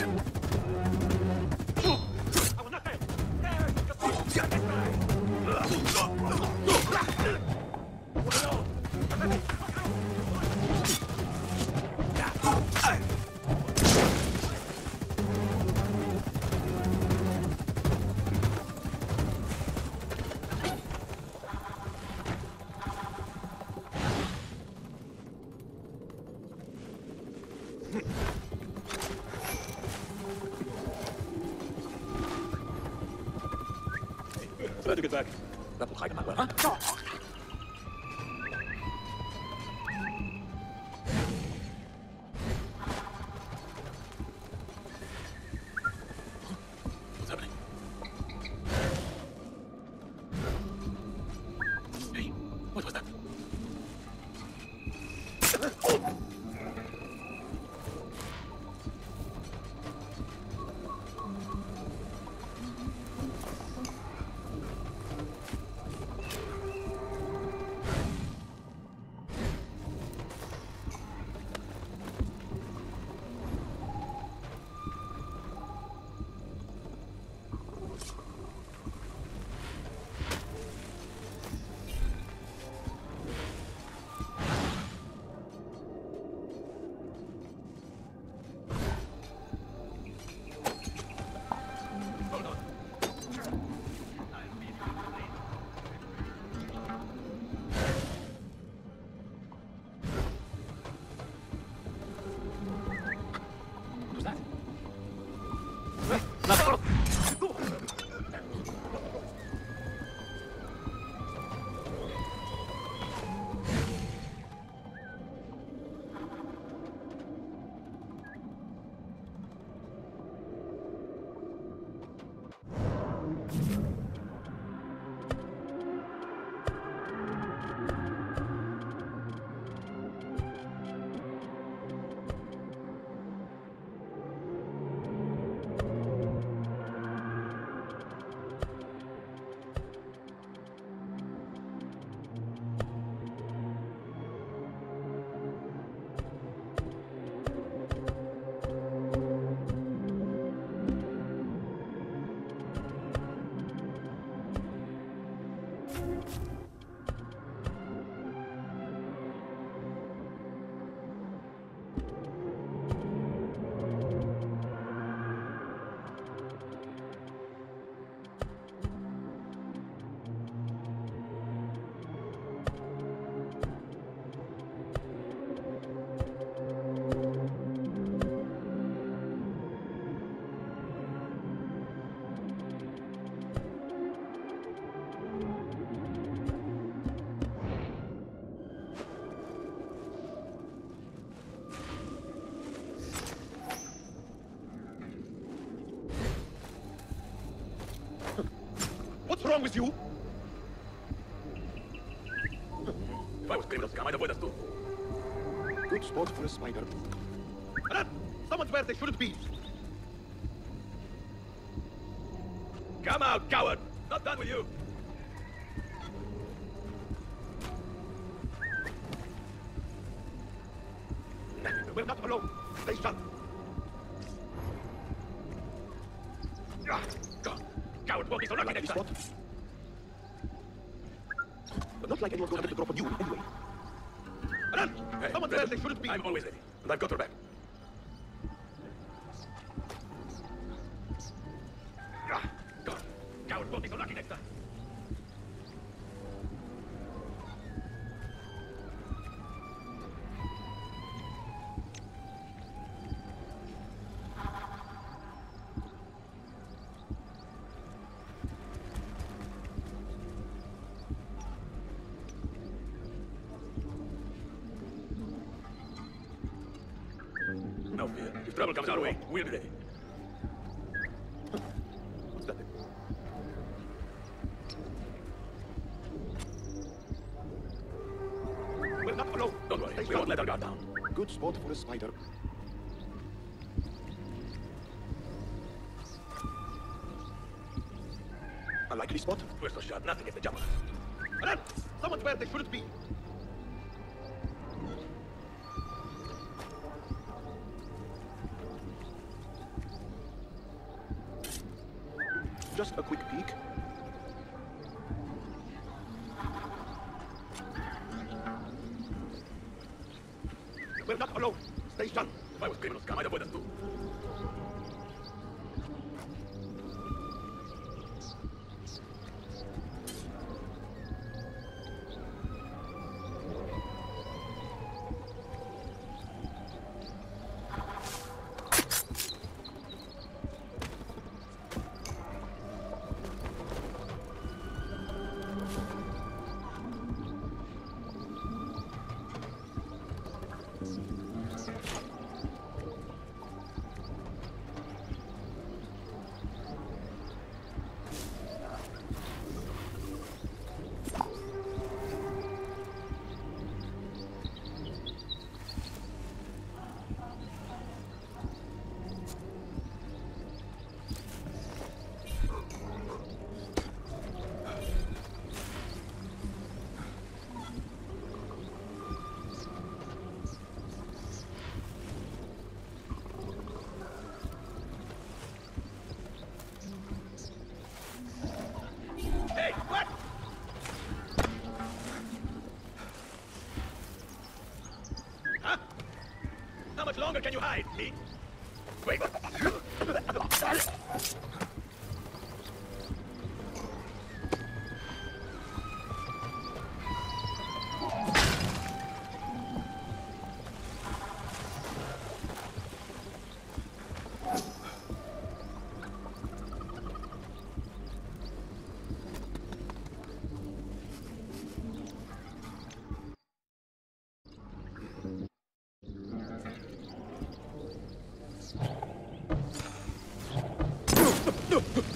Glad to get back. That'll hide my well, huh? 来，到了。What's wrong with you? If I was criminal scum, I'd avoid us too. Good spot for a spider. Alan, someone's where they shouldn't be. Come out, coward! Not done with you. Coward won't be so lucky next time. Spot. But not like anyone's gonna drop on you anyway. Alan, someone's where they shouldn't be. I'm always ready. And I've got her back. Ah, God. Coward won't be so lucky next time. Comes our way, we'll be ready. What's that? We're not alone. Don't worry. We won't let our guard down. Good spot for a spider. A likely spot. We're so sharp, nothing gets the jump on someone's where they shouldn't be. Just a quick peek. We're not alone. Station. If I was criminal scum, I'd avoid us too. Guide me. Wait. No.